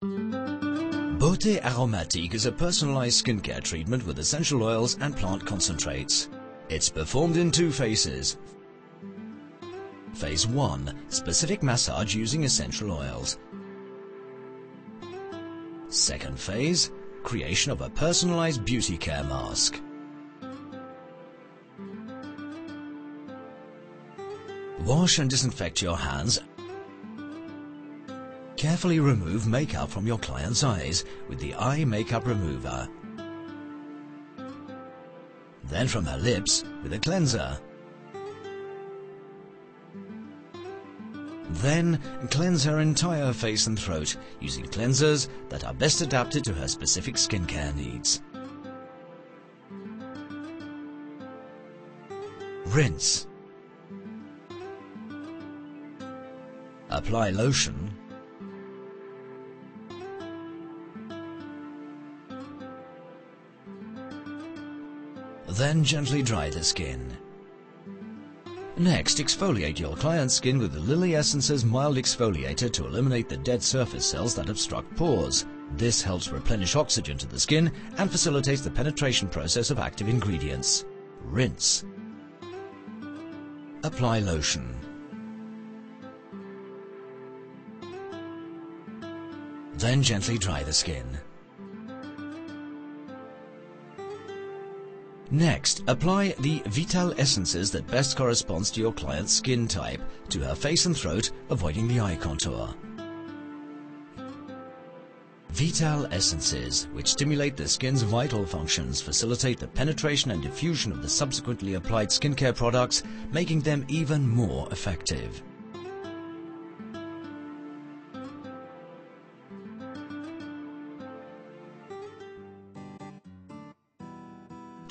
Beauté Aromatique is a personalized skincare treatment with essential oils and plant concentrates. It's performed in two phases. Phase 1. Specific massage using essential oils. Second phase. Creation of a personalized beauty care mask. Wash and disinfect your hands. Carefully remove makeup from your client's eyes with the eye makeup remover. Then from her lips with a cleanser. Then cleanse her entire face and throat using cleansers that are best adapted to her specific skincare needs. Rinse. Apply lotion. Then gently dry the skin. Next, exfoliate your client's skin with the Lily Essence's mild exfoliator to eliminate the dead surface cells that obstruct pores. This helps replenish oxygen to the skin and facilitates the penetration process of active ingredients. Rinse. Apply lotion. Then gently dry the skin. Next, apply the Vital Essences that best corresponds to your client's skin type to her face and throat, avoiding the eye contour. Vital Essences, which stimulate the skin's vital functions, facilitate the penetration and diffusion of the subsequently applied skincare products, making them even more effective.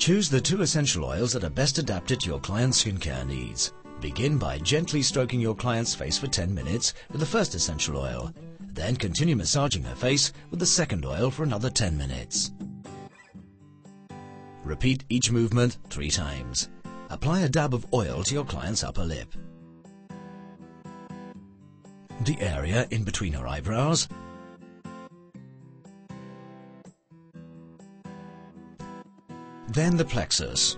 Choose the two essential oils that are best adapted to your client's skincare needs. Begin by gently stroking your client's face for 10 minutes with the first essential oil. Then continue massaging her face with the second oil for another 10 minutes. Repeat each movement three times. Apply a dab of oil to your client's upper lip. The area in between her eyebrows then the plexus.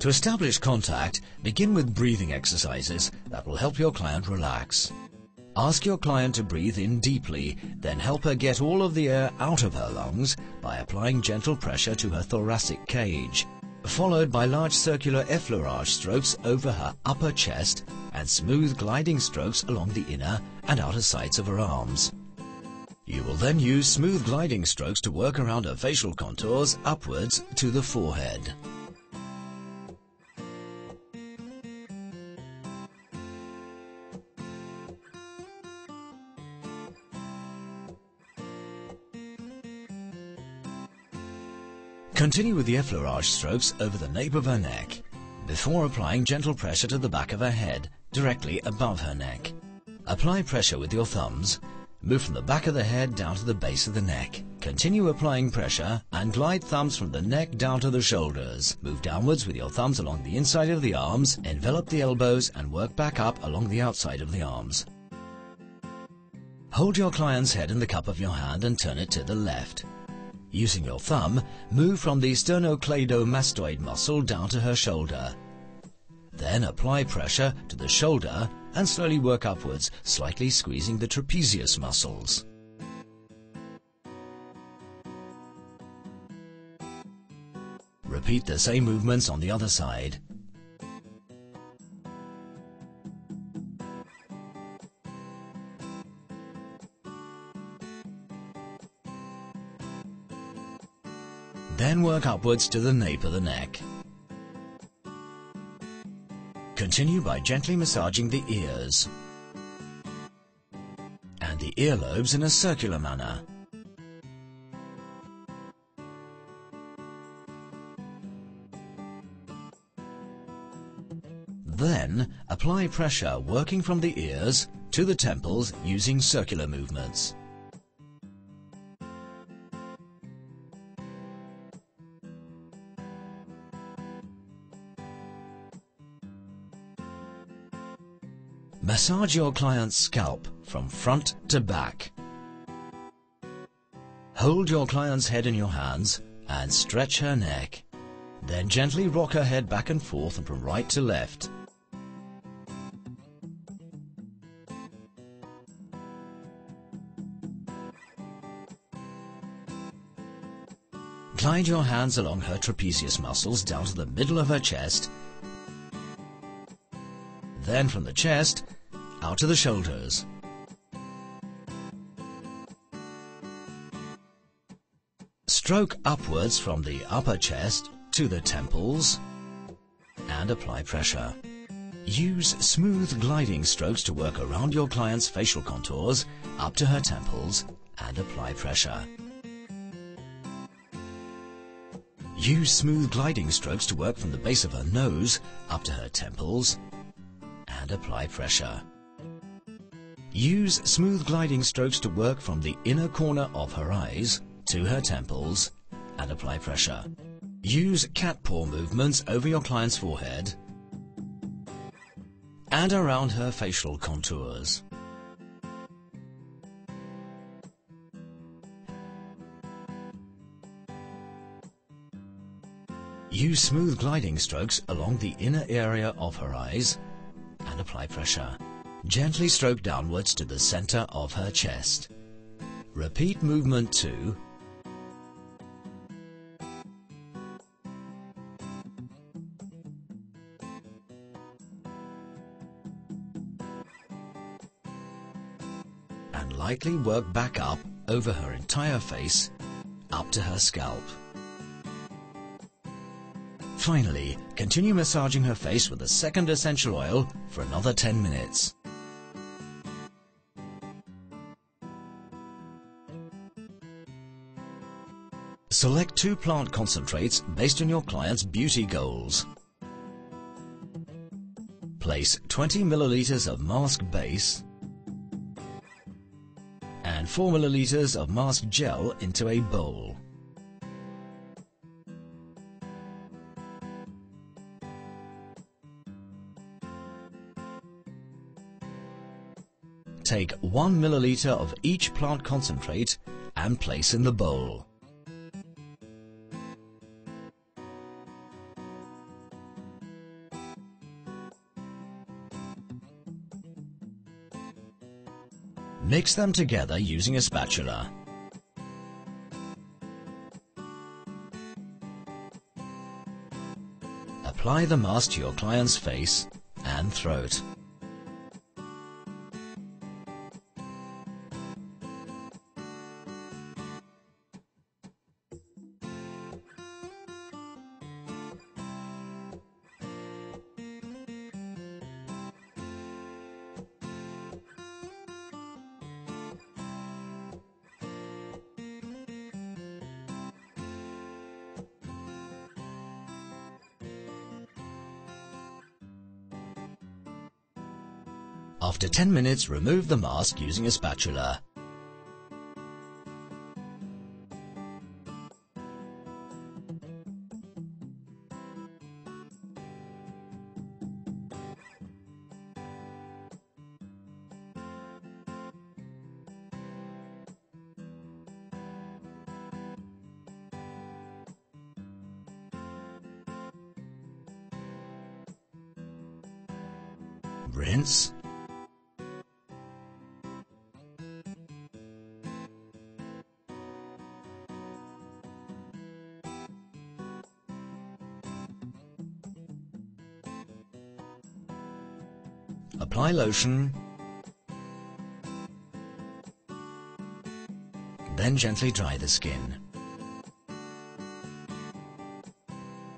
To establish contact, begin with breathing exercises that will help your client relax. Ask your client to breathe in deeply, then help her get all of the air out of her lungs by applying gentle pressure to her thoracic cage, followed by large circular effleurage strokes over her upper chest and smooth gliding strokes along the inner and outer sides of her arms. You will then use smooth gliding strokes to work around her facial contours upwards to the forehead. Continue with the effleurage strokes over the nape of her neck, before applying gentle pressure to the back of her head, directly above her neck. Apply pressure with your thumbs Move from the back of the head down to the base of the neck. Continue applying pressure and glide thumbs from the neck down to the shoulders. Move downwards with your thumbs along the inside of the arms, envelop the elbows and work back up along the outside of the arms. Hold your client's head in the cup of your hand and turn it to the left. Using your thumb, move from the sternocleidomastoid muscle down to her shoulder. Then apply pressure to the shoulder and slowly work upwards, slightly squeezing the trapezius muscles. Repeat the same movements on the other side. Then work upwards to the nape of the neck. Continue by gently massaging the ears and the earlobes in a circular manner. Then, apply pressure working from the ears to the temples using circular movements. Massage your client's scalp from front to back. Hold your client's head in your hands and stretch her neck. Then gently rock her head back and forth and from right to left. Glide your hands along her trapezius muscles down to the middle of her chest. Then from the chest, out to the shoulders. Stroke upwards from the upper chest to the temples and apply pressure. Use smooth gliding strokes to work around your client's facial contours up to her temples and apply pressure. Use smooth gliding strokes to work from the base of her nose up to her temples and apply pressure. Use smooth gliding strokes to work from the inner corner of her eyes to her temples and apply pressure. Use cat paw movements over your client's forehead and around her facial contours. Use smooth gliding strokes along the inner area of her eyes and apply pressure. Gently stroke downwards to the center of her chest. Repeat movement 2 and lightly work back up over her entire face up to her scalp. Finally, continue massaging her face with a second essential oil for another 10 minutes. Select two plant concentrates based on your client's beauty goals. Place 20 milliliters of mask base and 4 milliliters of mask gel into a bowl. Take 1 milliliter of each plant concentrate and place in the bowl. Mix them together using a spatula. Apply the mask to your client's face and throat. After 10 minutes, remove the mask using a spatula. Rinse. Apply lotion. Then gently dry the skin.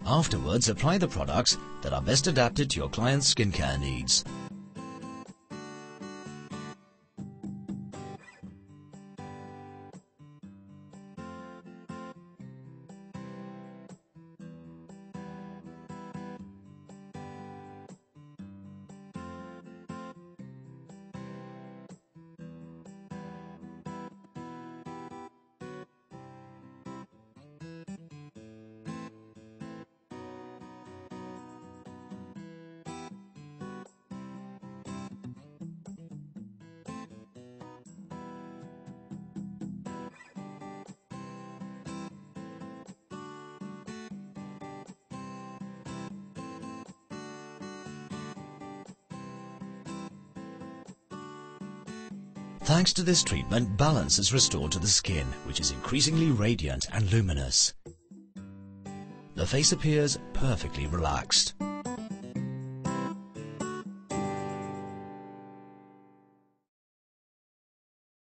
Afterwards, apply the products that are best adapted to your client's skincare needs. Thanks to this treatment, balance is restored to the skin, which is increasingly radiant and luminous. The face appears perfectly relaxed.